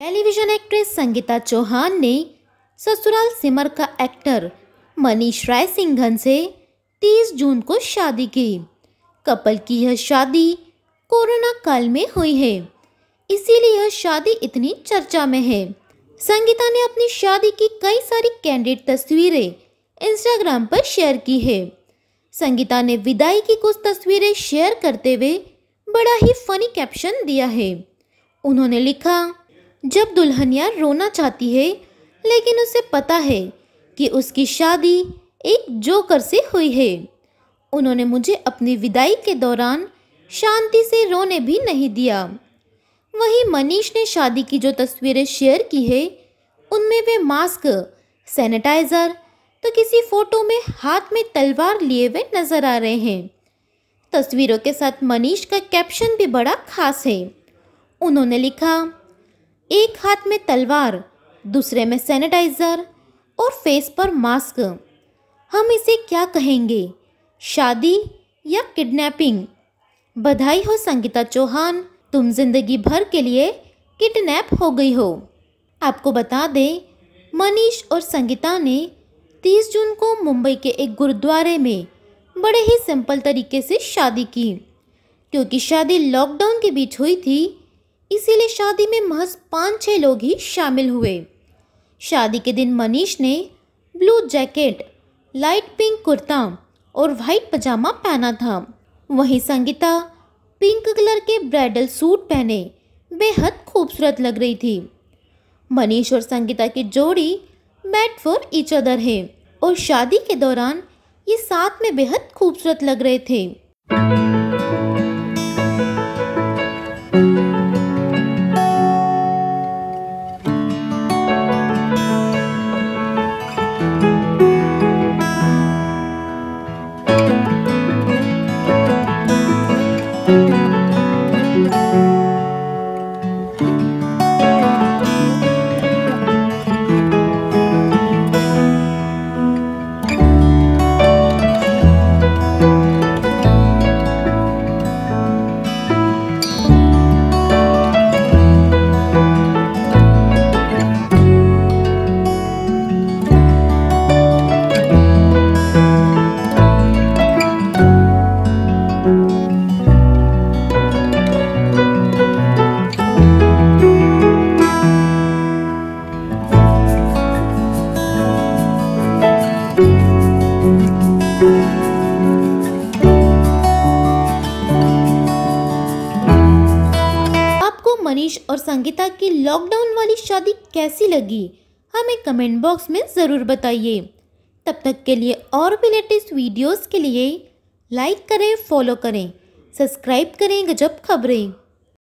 Television actress Sangeeta Chauhan ने ससुराल सिमर का actor Manish राय सिंघन से 30 जून को शादी की। कपल की यह शादी कोरोना काल में हुई है। इसीलिए यह शादी इतनी चर्चा में है। संगीता ने अपनी शादी की कई सारी कैंडिड तस्वीरें इंस्टाग्राम पर शेयर की है। संगीता ने विदाई की कुछ तस्वीरें शेयर करते हुए बड़ा ही फनी कैप्शन दिया है। उन्होंने लिखा जब दुल्हनिया रोना चाहती है, लेकिन उसे पता है कि उसकी शादी एक जोकर से हुई है। उन्होंने मुझे अपनी विदाई के दौरान शांति से रोने भी नहीं दिया। वहीं मनीष ने शादी की जो तस्वीरें शेयर की है, उनमें वे मास्क, सैनिटाइजर तो किसी फ़ोटो में हाथ में तलवार लिए हुए नज़र आ रहे हैं। तस्वीरों के साथ मनीष का कैप्शन भी बड़ा खास है। उन्होंने लिखा एक हाथ में तलवार, दूसरे में सैनिटाइजर और फेस पर मास्क हम इसे क्या कहेंगे? शादी या किडनैपिंग बधाई हो संगीता चौहान, तुम ज़िंदगी भर के लिए किडनैप हो गई हो। आपको बता दें, मनीष और संगीता ने 30 जून को मुंबई के एक गुरुद्वारे में बड़े ही सिंपल तरीके से शादी की। क्योंकि शादी लॉकडाउन के बीच हुई थी इसीलिए शादी में महज पाँच छः लोग ही शामिल हुए। शादी के दिन मनीष ने blue jacket, light pink kurta और वाइट पजामा पहना था। वहीं संगीता पिंक कलर के ब्राइडल सूट पहने बेहद खूबसूरत लग रही थी। मनीष और संगीता की जोड़ी मैट फॉर ईच अदर है और शादी के दौरान ये साथ में बेहद खूबसूरत लग रहे थे। मनीष और संगीता की लॉकडाउन वाली शादी कैसी लगी? हमें कमेंट बॉक्स में ज़रूर बताइए। तब तक के लिए और भी लेटेस्ट वीडियोस के लिए लाइक करें फॉलो करें। सब्सक्राइब करें गजब खबरें।